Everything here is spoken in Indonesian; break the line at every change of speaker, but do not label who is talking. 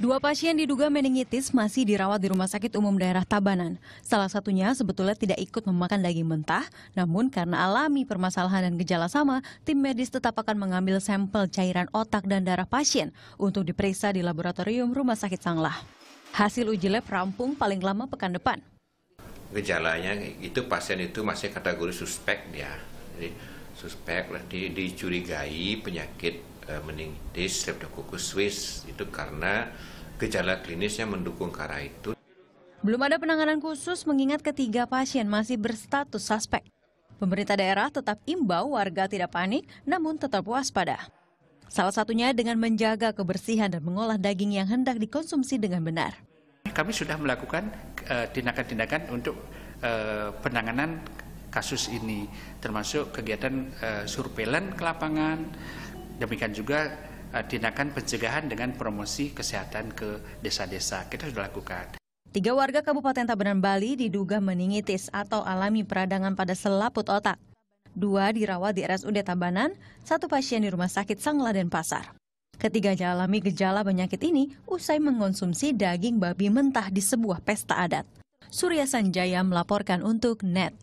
Dua pasien diduga meningitis masih dirawat di Rumah Sakit Umum Daerah Tabanan. Salah satunya sebetulnya tidak ikut memakan daging mentah, namun karena alami permasalahan dan gejala sama, tim medis tetap akan mengambil sampel cairan otak dan darah pasien untuk diperiksa di laboratorium Rumah Sakit Sanglah. Hasil uji lab rampung paling lama pekan depan.
Gejalanya itu pasien itu masih kategori suspek dia. Jadi suspek di, dicurigai penyakit e, meningitis streptococcus Swiss itu karena gejala klinisnya mendukung ke arah itu.
Belum ada penanganan khusus mengingat ketiga pasien masih berstatus suspek. Pemerintah daerah tetap imbau warga tidak panik namun tetap waspada. Salah satunya dengan menjaga kebersihan dan mengolah daging yang hendak dikonsumsi dengan benar.
Kami sudah melakukan eh, tindakan-tindakan uh, untuk uh, penanganan kasus ini, termasuk kegiatan uh, surveillance ke lapangan, demikian juga uh, tindakan pencegahan dengan promosi kesehatan ke desa-desa. Kita sudah lakukan.
Tiga warga Kabupaten Tabanan Bali diduga meningitis atau alami peradangan pada selaput otak. Dua dirawat di RSUD Tabanan, satu pasien di Rumah Sakit Sangla dan Pasar. Ketiganya alami gejala penyakit ini usai mengonsumsi daging babi mentah di sebuah pesta adat. Surya Sanjaya melaporkan untuk NET.